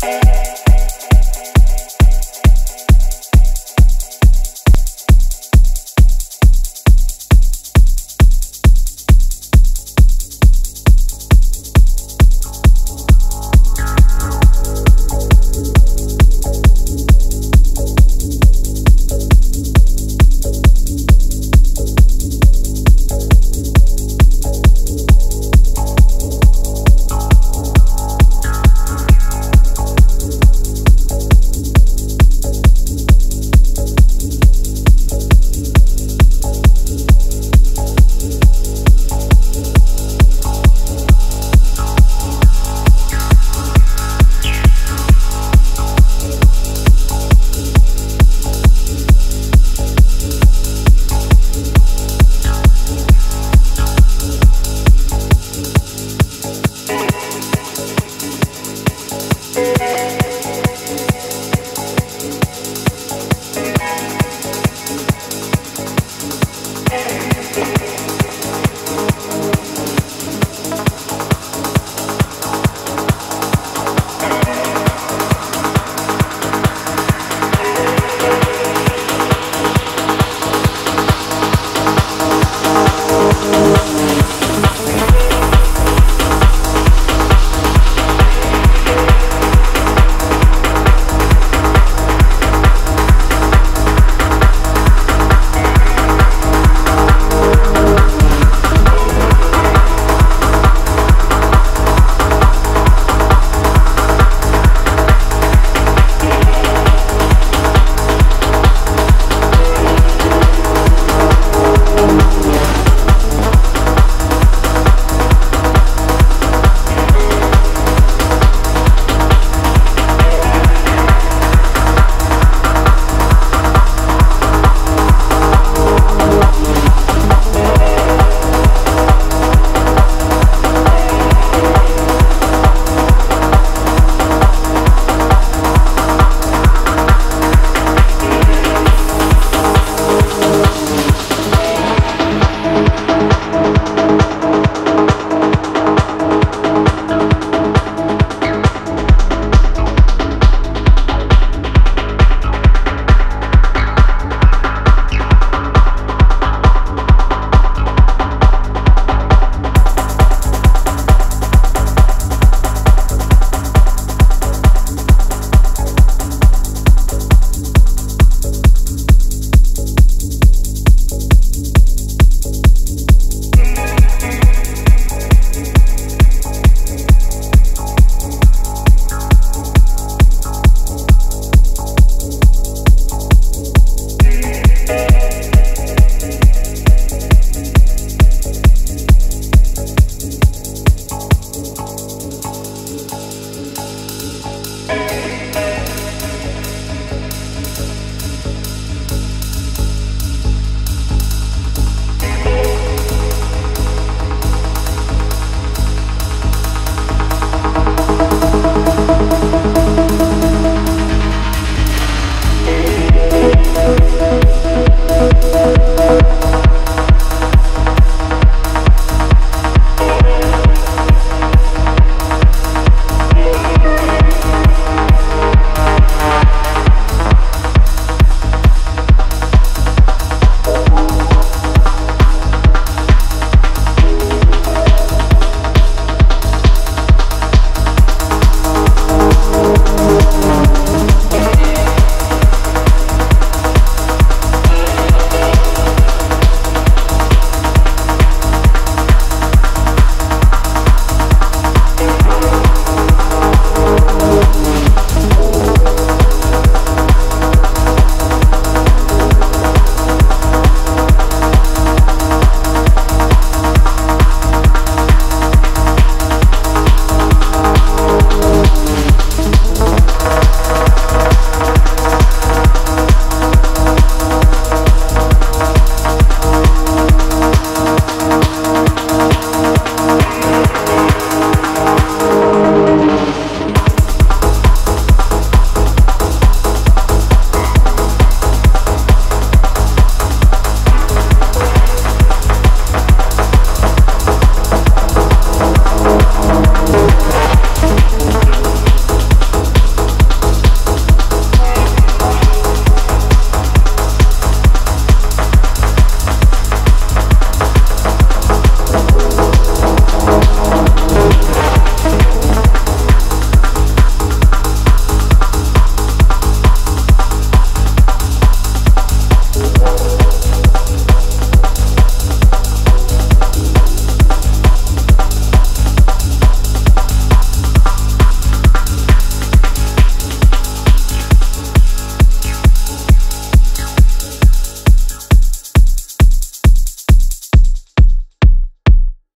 Hey.